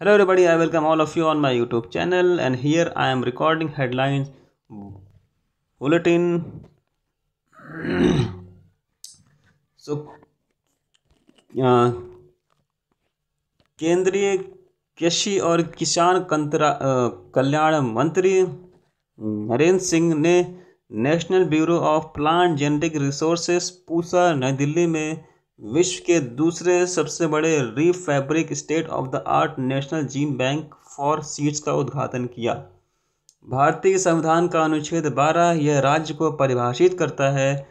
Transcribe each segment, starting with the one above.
Hello everybody I welcome all of you on my YouTube channel and here I am recording headlines bulletin so केंद्रीय कृषि और किसान कल्याण मंत्री नरेंद्र सिंह ने national bureau of plant genetic resources Pusa, Nai Delhi में विश्व के दूसरे सबसे बड़े रीफैब्रिक state of the art national gene bank for seeds का उद्घाटन किया। भारतीय संविधान का अनुच्छेद 12 यह राज्य को परिभाषित करता है,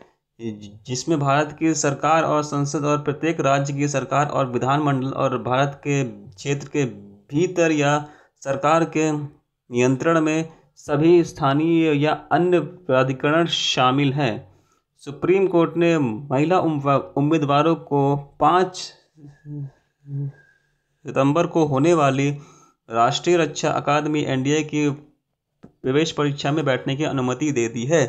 जिसमें भारत की सरकार और संसद और प्रत्येक राज्य की सरकार और विधानमंडल और भारत के क्षेत्र के भीतर या सरकार के नियंत्रण में सभी स्थानीय या अन्य प्राधिकरण शामिल हैं। सुप्रीम कोर्ट ने महिला उम्मीदवारों को पाँच सितंबर को होने वाली राष्ट्रीय रक्षा अकादमी एनडीए की प्रवेश परीक्षा में बैठने की अनुमति दे दी है।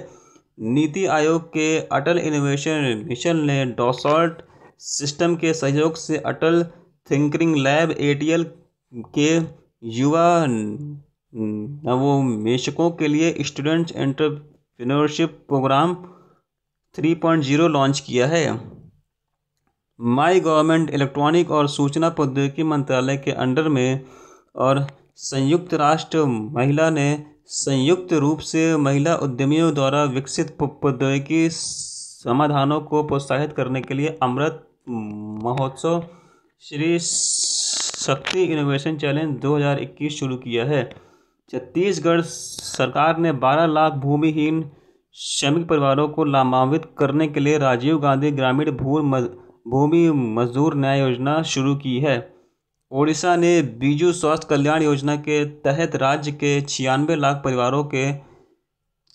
नीति आयोग के अटल इनोवेशन मिशन ने डॉसॉल्ट सिस्टम के सहयोग से अटल थिंकरिंग लैब एटीएल के युवा नवोन्मेषकों के लिए students entrepreneurship programme three point zero launch किया है। माई गवर्नमेंट इलेक्ट्रॉनिक और सूचना प्रौद्योगिकी मंत्रालय के अंडर में और संयुक्त राष्ट्र महिला ने संयुक्त रूप से महिला उद्यमियों द्वारा विकसित प्रौद्योगिकी समाधानों को प्रोत्साहित करने के लिए अमृत महोत्सव श्री शक्ति इनोवेशन चैलेंज 2021 शुरू किया है। छत्तीसगढ़ सरकार ने 12 लाख भूमिहीन श्रमिक परिवारों को लाभान्वित करने के लिए राजीव गांधी ग्रामीण भूमि मजदूर न्याय योजना शुरू की है। ओडिशा ने बीजू स्वास्थ्य कल्याण योजना के तहत राज्य के छियानवे लाख परिवारों के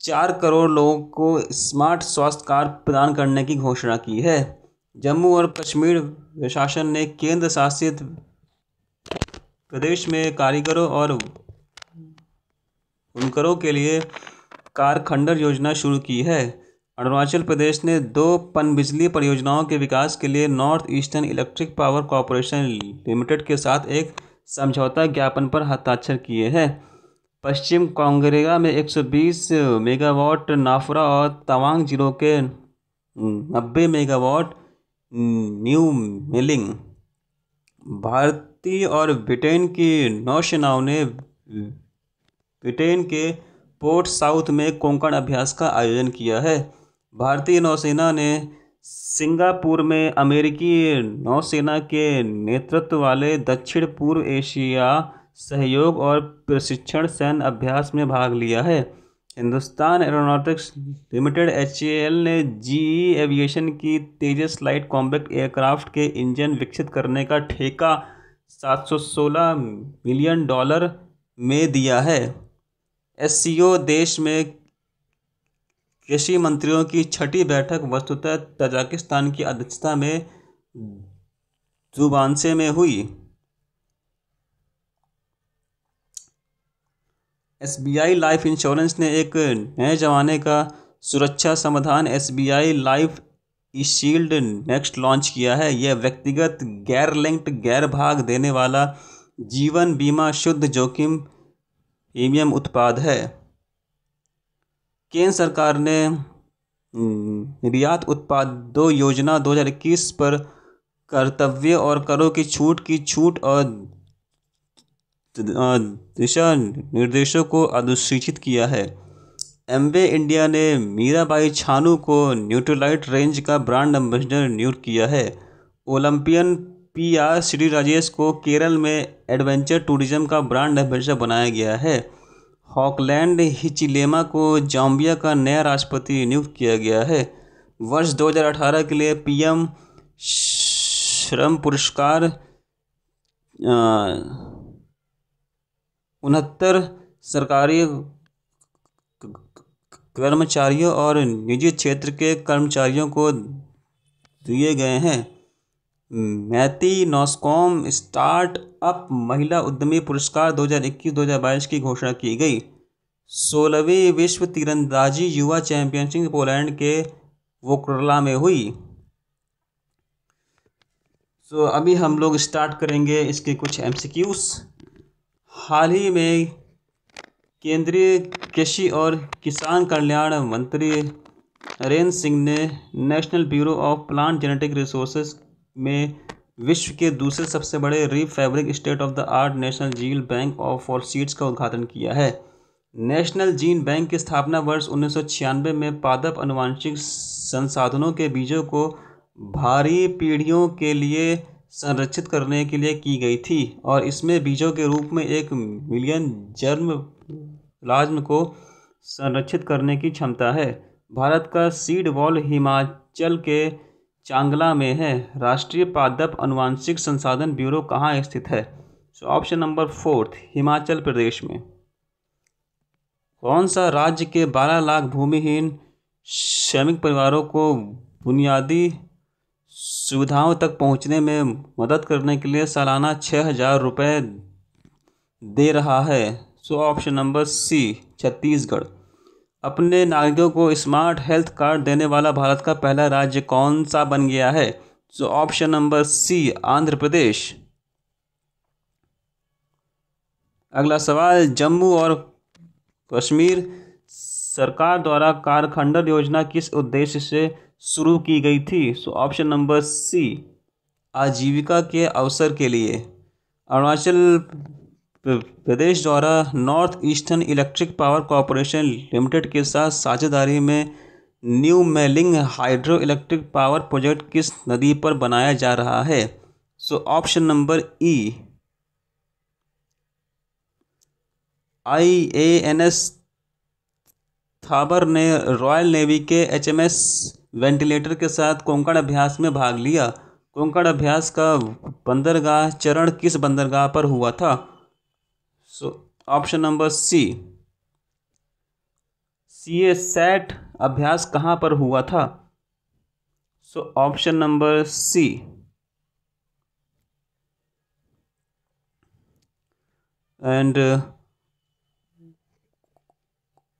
चार करोड़ लोगों को स्मार्ट स्वास्थ्य कार्ड प्रदान करने की घोषणा की है। जम्मू और कश्मीर प्रशासन ने केंद्र शासित प्रदेश में कारीगरों और बुनकरों के लिए कारखंडर योजना शुरू की है। अरुणाचल प्रदेश ने दो पनबिजली परियोजनाओं के विकास के लिए North Eastern Electric Power Corporation Limited के साथ एक समझौता ज्ञापन पर हस्ताक्षर किए हैं। पश्चिम कांगरेगा में 120 मेगावाट नाफरा और तवांग जिलों के 90 मेगावाट न्यू मिलिंग। भारतीय और ब्रिटेन की नौसेनाओं ने ब्रिटेन के पोर्ट साउथ में कोंकण अभ्यास का आयोजन किया है। भारतीय नौसेना ने सिंगापुर में अमेरिकी नौसेना के नेतृत्व वाले दक्षिण पूर्व एशिया सहयोग और प्रशिक्षण सैन्य अभ्यास में भाग लिया है। हिंदुस्तान एरोनॉटिक्स लिमिटेड एच ने जी एविएशन की तेजस लाइट कॉम्बैक्ट एयरक्राफ्ट के इंजन विकसित करने का ठेका 716 मिलियन डॉलर में दिया है। एससीओ देश में कृषि मंत्रियों की छठी बैठक वस्तुतः तजाकिस्तान की अध्यक्षता में जुबानसे में हुई। S B I life insurance ने एक नए जमाने का सुरक्षा समाधान S B I life shield next launch किया है। यह व्यक्तिगत गैर लिंक्ड गैर भाग देने वाला जीवन बीमा शुद्ध जोखिम प्रीमियम उत्पाद है। केंद्र सरकार ने निर्यात उत्पादों योजना 2021 पर कर्तव्य और करों की छूट की छूट और दिशा निर्देशों को अधिसूचित किया है। एमवे इंडिया ने मीराबाई छानू को न्यूट्रोलाइट रेंज का ब्रांड एम्बेसडर नियुक्त किया है। Olympian P R Shri Rajesh को केरल में एडवेंचर टूरिज़्म का ब्रांड एम्बेसडर बनाया गया है। हॉकलैंड हिचिलेमा को जाम्बिया का नया राष्ट्रपति नियुक्त किया गया है। वर्ष 2018 के लिए पीएम श्रम पुरस्कार उनहत्तर सरकारी कर्मचारियों और निजी क्षेत्र के कर्मचारियों को दिए गए हैं। मैती नॉस्कॉम स्टार्ट अप महिला उद्यमी पुरस्कार 2021-2022 की घोषणा की गई। सोलहवीं विश्व तीरंदाजी युवा चैंपियनशिप पोलैंड के वोकरला में हुई। सो so, अभी हम लोग स्टार्ट करेंगे इसके कुछ एम हाल ही में केंद्रीय कृषि और किसान कल्याण मंत्री नरेंद्र सिंह ने national bureau of plant genetic resources में विश्व के दूसरे सबसे बड़े re fabric state of the art national gene bank of for seeds का उद्घाटन किया है। नेशनल जीन बैंक की स्थापना वर्ष उन्नीस सौ छियानवे में पादप अनुवांशिक संसाधनों के बीजों को भारी पीढ़ियों के लिए संरक्षित करने के लिए की गई थी और इसमें बीजों के रूप में एक मिलियन जर्म प्लाज्म को संरक्षित करने की क्षमता है। भारत का सीड वॉल हिमाचल के चांगला में है। राष्ट्रीय पादप अनुवांशिक संसाधन ब्यूरो कहाँ स्थित है? So option number fourth, Himachal Pradesh में। कौन सा राज्य के बारह लाख भूमिहीन श्रमिक परिवारों को बुनियादी सुविधाओं तक पहुँचने में मदद करने के लिए सालाना छः हज़ार रुपये दे रहा है? So option number C, Chhattisgarh. अपने नागरिकों को स्मार्ट हेल्थ कार्ड देने वाला भारत का पहला राज्य कौन सा बन गया है? So option number C Andhra Pradesh. अगला सवाल, जम्मू और कश्मीर सरकार द्वारा कारखंडर योजना किस उद्देश्य से शुरू की गई थी? सो ऑप्शन नंबर सी आजीविका के अवसर के लिए। अरुणाचल प्रदेश द्वारा north eastern electric power corporation limited के साथ साझेदारी में new mailing hydro electric power project किस नदी पर बनाया जा रहा है? So, option number E I A N S Tabar ने रॉयल नेवी के एच एम एस वेंटिलेटर के साथ कोंकण अभ्यास में भाग लिया। कोंकण अभ्यास का बंदरगाह चरण किस बंदरगाह पर हुआ था? So option number C C A set अभ्यास कहाँ पर हुआ था? So option number C and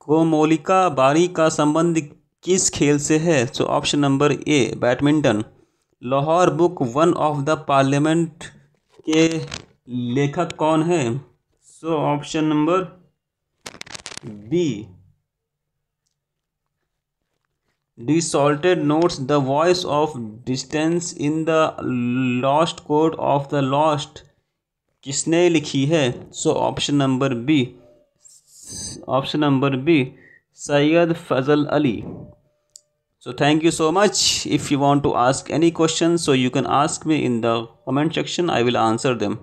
Komalika Bari का संबंध किस खेल से है? So option number A badminton Lahore book one of the parliament के लेखक कौन है? So option number B desolated notes the voice of distance in the lost court of the lost किसने लिखी है? So option number B option number B Syed Fazal Ali so thank you so much if you want to ask any question so you can ask me in the comment section I will answer them